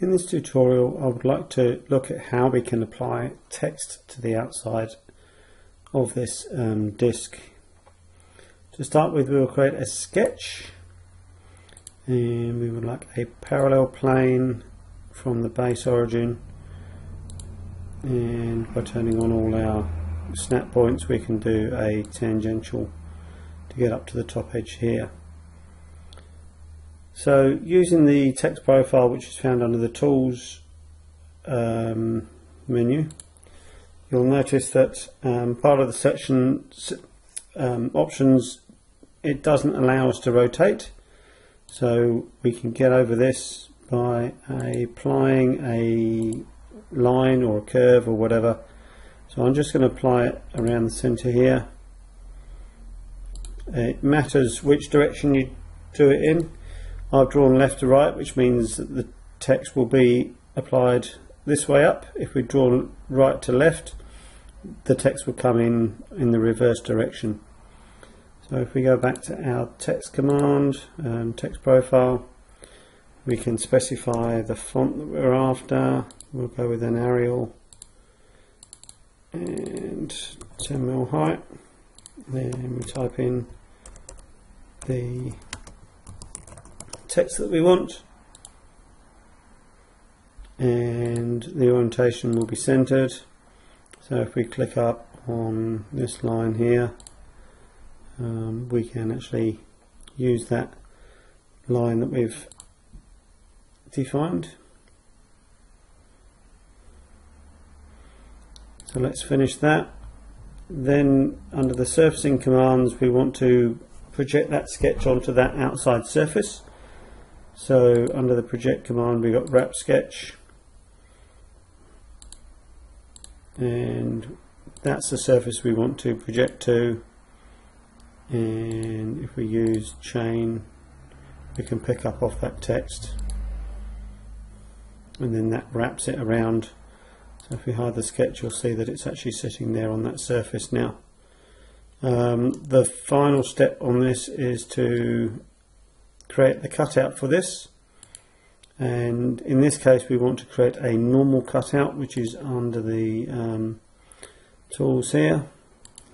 In this tutorial I would like to look at how we can apply text to the outside of this um, disk. To start with we will create a sketch and we would like a parallel plane from the base origin and by turning on all our snap points we can do a tangential to get up to the top edge here. So using the text profile which is found under the tools um, menu you'll notice that um, part of the section um, options it doesn't allow us to rotate. So we can get over this by applying a line or a curve or whatever. So I'm just going to apply it around the center here it matters which direction you do it in I've drawn left to right which means that the text will be applied this way up. If we draw right to left the text will come in in the reverse direction. So if we go back to our text command, um, text profile, we can specify the font that we're after. We'll go with an Arial and 10 mil height. Then we type in the text that we want and the orientation will be centered. So if we click up on this line here um, we can actually use that line that we've defined. So let's finish that. Then under the surfacing commands we want to project that sketch onto that outside surface. So under the project command we got wrap sketch. And that's the surface we want to project to. And if we use chain we can pick up off that text. And then that wraps it around. So if we hide the sketch you'll see that it's actually sitting there on that surface now um, the final step on this is to create the cutout for this. And in this case we want to create a normal cutout which is under the um, tools here.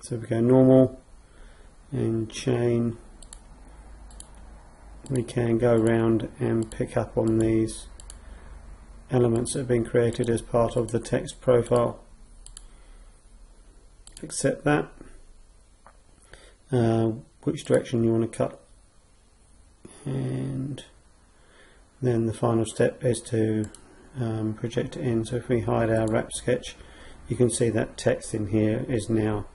So we go normal and chain. We can go around and pick up on these elements that have been created as part of the text profile. Accept that uh, which direction you want to cut. And then the final step is to um, project it in. So if we hide our wrap sketch you can see that text in here is now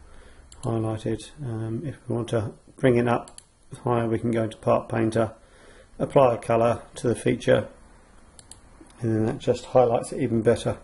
highlighted. Um, if we want to bring it up higher we can go to part painter apply a colour to the feature and then that just highlights it even better